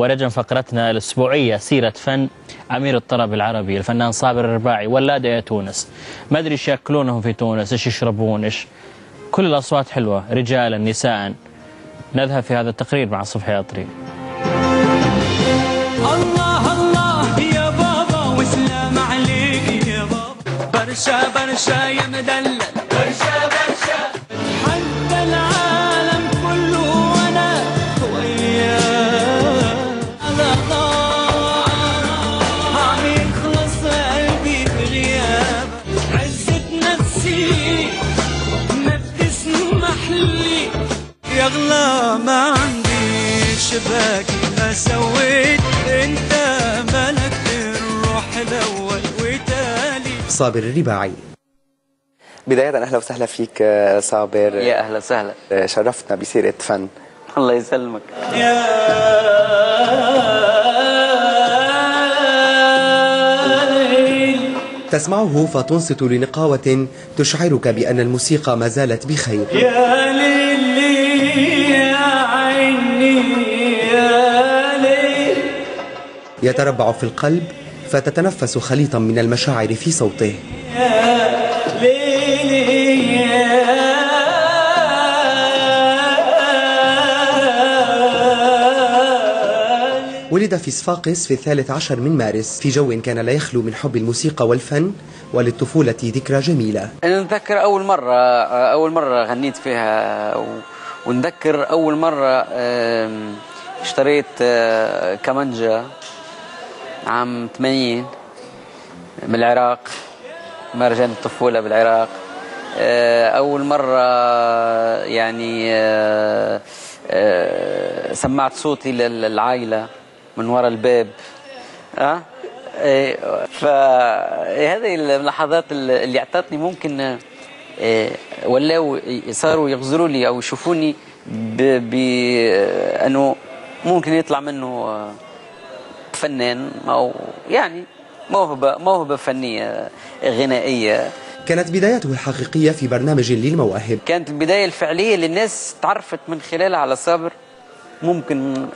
ونجم فقرتنا الأسبوعية سيرة فن أمير الطرب العربي الفنان صابر الرباعي ولادة يا تونس. ما أدري إيش يأكلونهم في تونس إيش يشربون إيش. كل الأصوات حلوة رجالا نساء. نذهب في هذا التقرير مع صبحي أطري الله الله يا بابا وسلام عليك يا بابا. برشا برشا يا ما بتسمح لي. يا اغلى ما عندي شباكي ما سويت. انت ملكت الروح الأول وتالي. صابر الرباعي. بداية أهلا وسهلا فيك صابر. يا أهلا وسهلا. آه، شرفتنا بسيرة فن. الله يسلمك. تسمعه فتنصت لنقاوة تشعرك بأن الموسيقى ما زالت بخير. يا ليلي يا عيني يا ليل يتربع في القلب فتتنفس خليطا من المشاعر في صوته. ليلي ولد في صفاقس في الثالث عشر من مارس. في جو كان لا يخلو من حب الموسيقى والفن وللطفولة ذكرى جميلة. أنا نتذكر أول مرة أول مرة غنيت فيها و... ونذكر أول مرة آم، اشتريت آه، كمانجا عام 80 من العراق مهرجان الطفولة بالعراق. آه، أول مرة يعني آه، سمعت صوتي للعائلة. من وراء الباب. آه إيه، فهذه اللحظات اللي أعطتني ممكن إيه، ولاو صاروا يغزروا لي أو يشوفوني بانه ممكن يطلع منه آه، فنان أو يعني موهبه موهبة فنية غنائية. كانت بدايته الحقيقية في برنامج للمواهب. كانت البداية الفعلية اللي الناس تعرفت من خلالها على صابر ممكن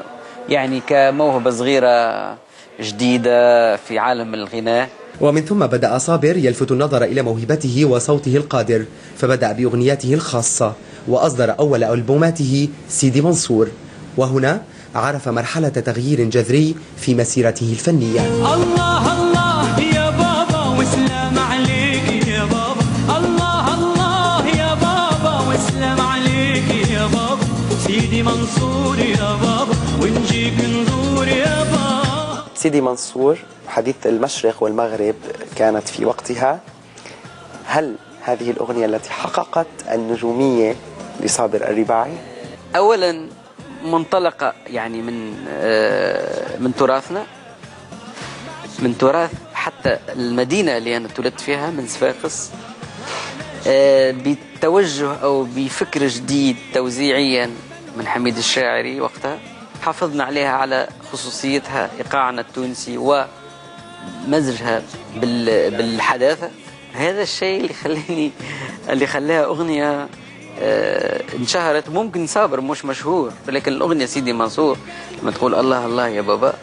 يعني كموهبة صغيرة جديدة في عالم الغناء. ومن ثم بدأ صابر يلفت النظر إلى موهبته وصوته القادر فبدأ بأغنياته الخاصة وأصدر أول ألبوماته سيدي منصور. وهنا عرف مرحلة تغيير جذري في مسيرته الفنية. الله الله يا بابا وسلام عليك يا بابا. الله الله يا بابا وسلام عليك يا بابا. سيدي منصور يا بابا. نزور يا بابا سيدي منصور حديث المشرق والمغرب كانت في وقتها. هل هذه الأغنية التي حققت النجومية لصابر الرباعي؟ اولا منطلقه يعني من آه، من تراثنا. من تراث حتى المدينة اللي أنا اتولدت فيها من صفاقس. آه، بتوجه أو بفكر جديد توزيعيا من حميد الشاعري وقتها. حافظنا عليها على خصوصيتها إيقاعنا التونسي ومزجها بال- بالحداثة. هذا الشيء اللي خلاني اللي خلاها أغنية آه، انشهرت. ممكن صابر مش مشهور لكن الأغنية سيدي منصور لما تقول الله الله يا بابا.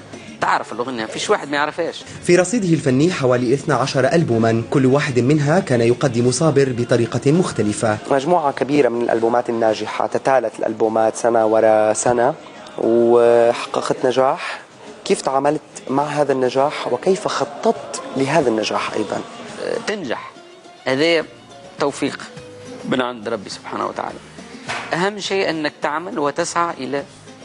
تعرف الأغنية فيش واحد ما يعرفهاش. في رصيده الفني حوالي 12 ألبوما كل واحد منها كان يقدم صابر بطريقة مختلفة. مجموعة كبيرة من الألبومات الناجحة تتالت الألبومات سنة وراء سنة. وحققت نجاح. كيف تعاملت مع هذا النجاح وكيف خططت لهذا النجاح أيضا؟ تنجح. هذا توفيق من عند ربي سبحانه وتعالى. أهم شيء أنك تعمل وتسعى إلى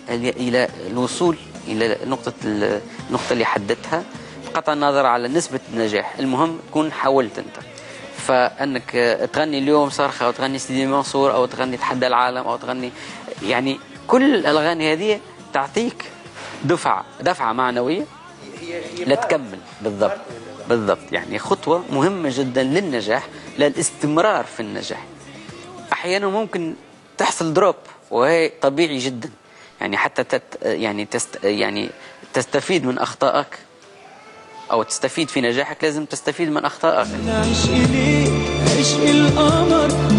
إلى الوصول إلى نقطة النقطة اللي حددتها. بقطع النظر على نسبة النجاح. المهم تكون حاولت أنت. فأنك تغني اليوم صرخة أو تغني سيدي منصور أو تغني تحدى العالم أو تغني يعني كل الاغاني هذه تعطيك دفعة دفعة معنوية لا تكمل. بالضبط بالضبط. يعني خطوة مهمة جدا للنجاح للاستمرار في النجاح. أحيانا ممكن تحصل دروب وهي طبيعي جدا. يعني حتى تت يعني تست يعني تستفيد من أخطائك أو تستفيد في نجاحك لازم تستفيد من أخطائك. عشق ليه عشق القمر.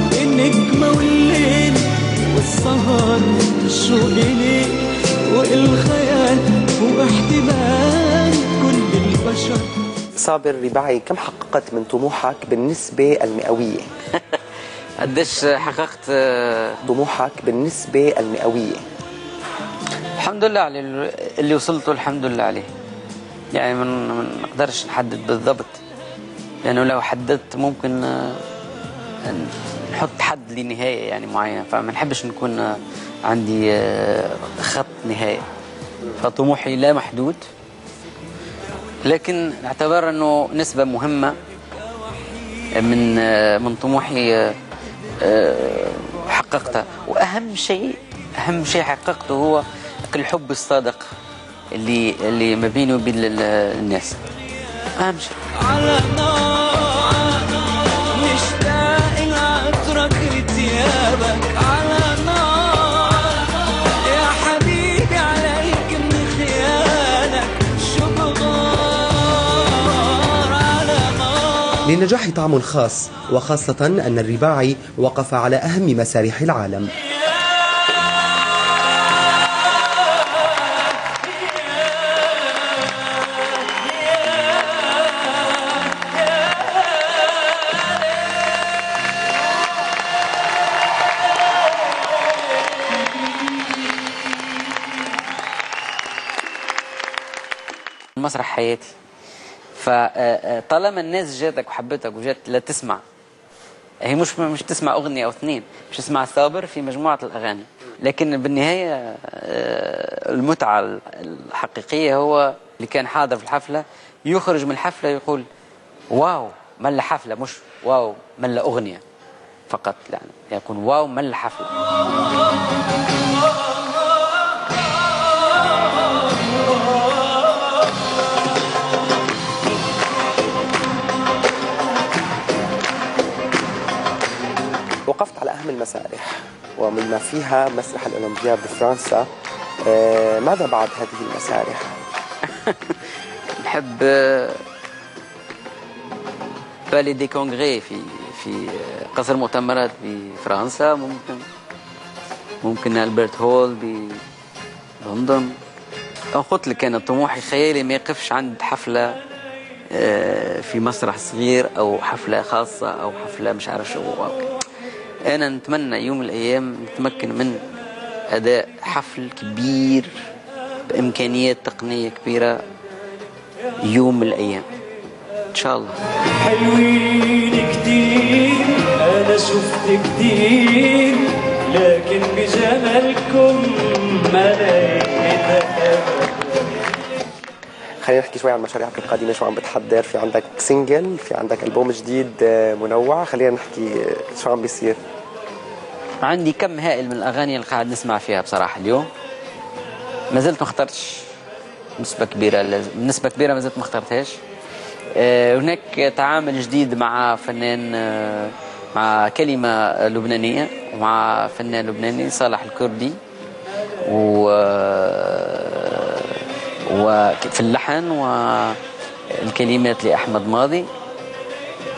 صابر رباعي كم حققت من طموحك بالنسبة المئوية؟ قديش حققت؟ طموحك بالنسبة المئوية. الحمد لله على اللي وصلته الحمد لله عليه يعني من ما نقدرش نحدد بالضبط. لأنه لو حددت ممكن آه، نحط حد لنهاية يعني معينة. فما نحبش نكون آه، عندي آه، خط نهايه فطموحي لا محدود. لكن اعتبر أنه نسبة مهمة من من طموحي آه، آه، حققتها وأهم شيء أهم شيء حققته هو الحب الصادق اللي اللي ما بيني وبين ال- الناس. أهم شيء. للنجاح طعم خاص وخاصة أن الرباعي وقف على أهم مسارح العالم. المسرح حياتي. فطالما الناس جاتك وحبتك وجات لا تسمع. هي مش مش تسمع أغنية أو اثنين مش تسمع صابر في مجموعة الأغاني. لكن بالنهاية آه، المتعة الحقيقية هو اللي كان حاضر في الحفلة يخرج من الحفلة يقول واو ملا حفلة؟ مش واو ملا أغنية. فقط يعني يكون واو ملا حفلة؟ المسارح. ومما فيها مسرح الأولمبياد بفرنسا آه، ماذا بعد هذه المسارح؟ نحب بالي دي كونغري في في قصر المؤتمرات بفرنسا. ممكن ممكن ألبرت هول بلندن. قلت لك أنا طموحي خيالي ما يقفش عند حفلة آه، في مسرح صغير أو حفلة خاصة أو حفلة مش عارف شو. أنا نتمنى يوم من الأيام نتمكن من أداء حفل كبير بإمكانيات تقنية كبيرة يوم من الأيام. إن شاء الله. حلوين كتير أنا شفت كتير لكن بجمالكم ما خلينا نحكي شوي عن مشاريعك القادمة شو عم بتحضر؟ في عندك سينجل في عندك ألبوم جديد آه، منوع. خلينا نحكي آه، شو عم بيصير؟ عندي كم هائل من الأغاني اللي قاعد نسمع فيها بصراحة اليوم. ما زلت ما اخترتش. نسبة كبيرة لاز- نسبة كبيرة ما زلت ما اخترتهاش. آه، هناك تعامل جديد مع فنان آه، مع كلمة لبنانية ومع فنان لبناني صالح الكردي. و وفي اللحن والكلمات لأحمد ماضي.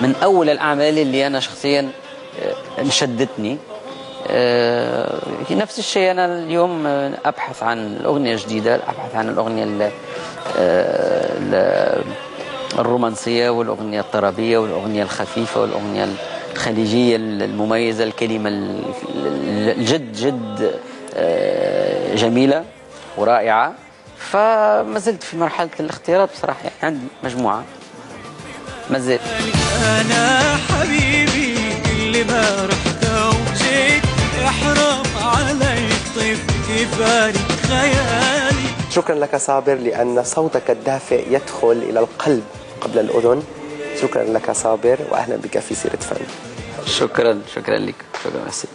من أول الأعمال اللي أنا شخصيا آه، انشدتني. آه، نفس الشيء أنا اليوم آه، أبحث عن الأغنية الجديدة أبحث عن الأغنية ال- آه، ال- الرومانسية والأغنية الطربية والأغنية الخفيفة والأغنية الخليجية المميزة الكلمة ال- ال- الجد جد آه، جميلة ورائعة. فما زلت في مرحلة الاختيارات بصراحة يعني عندي مجموعة. ما زلت. أنا حبيبي كل ما رحت وجيت احرم علي طيف كفاري خيالي. شكرا لك صابر لأن صوتك الدافئ يدخل إلى القلب قبل الأذن. شكرا لك صابر وأهلا بك في سيرة فن. شكرا شكرا لك. شكرا ميرسي